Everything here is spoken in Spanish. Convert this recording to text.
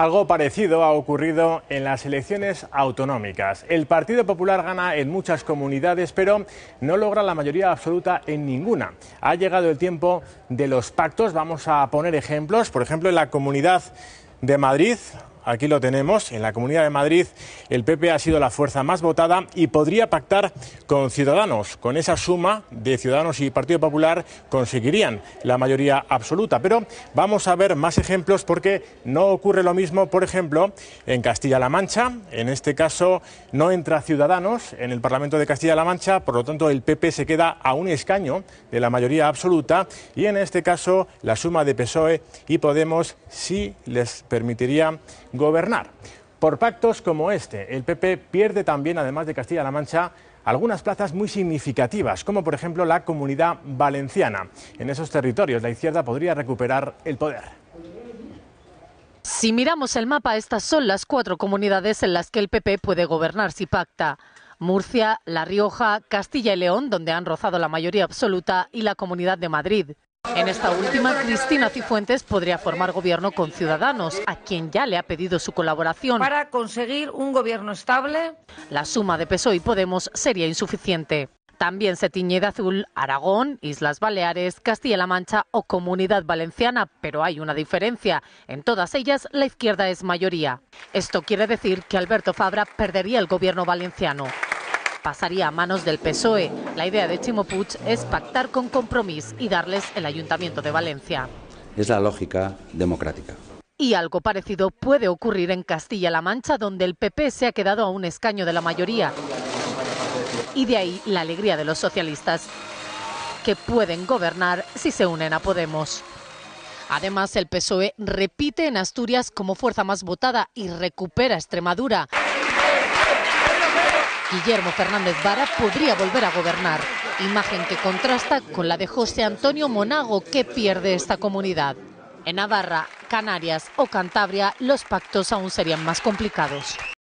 Algo parecido ha ocurrido en las elecciones autonómicas. El Partido Popular gana en muchas comunidades, pero no logra la mayoría absoluta en ninguna. Ha llegado el tiempo de los pactos. Vamos a poner ejemplos. Por ejemplo, en la comunidad de Madrid Aquí lo tenemos. En la Comunidad de Madrid el PP ha sido la fuerza más votada y podría pactar con Ciudadanos. Con esa suma de Ciudadanos y Partido Popular conseguirían la mayoría absoluta. Pero vamos a ver más ejemplos porque no ocurre lo mismo, por ejemplo, en Castilla-La Mancha. En este caso no entra Ciudadanos en el Parlamento de Castilla-La Mancha, por lo tanto el PP se queda a un escaño de la mayoría absoluta y en este caso la suma de PSOE y Podemos sí les permitiría gobernar. Por pactos como este, el PP pierde también, además de Castilla-La Mancha, algunas plazas muy significativas, como por ejemplo la comunidad valenciana. En esos territorios la izquierda podría recuperar el poder. Si miramos el mapa, estas son las cuatro comunidades en las que el PP puede gobernar si pacta. Murcia, La Rioja, Castilla y León, donde han rozado la mayoría absoluta, y la Comunidad de Madrid. En esta última, Cristina Cifuentes podría formar gobierno con Ciudadanos, a quien ya le ha pedido su colaboración. Para conseguir un gobierno estable. La suma de PSOE y Podemos sería insuficiente. También se tiñe de azul Aragón, Islas Baleares, Castilla-La Mancha o Comunidad Valenciana, pero hay una diferencia. En todas ellas la izquierda es mayoría. Esto quiere decir que Alberto Fabra perdería el gobierno valenciano pasaría a manos del PSOE. La idea de Chimo Puig es pactar con Compromís y darles el Ayuntamiento de Valencia. Es la lógica democrática. Y algo parecido puede ocurrir en Castilla-La Mancha, donde el PP se ha quedado a un escaño de la mayoría. Y de ahí la alegría de los socialistas, que pueden gobernar si se unen a Podemos. Además, el PSOE repite en Asturias como fuerza más votada y recupera Extremadura. Guillermo Fernández Vara podría volver a gobernar, imagen que contrasta con la de José Antonio Monago, que pierde esta comunidad. En Navarra, Canarias o Cantabria, los pactos aún serían más complicados.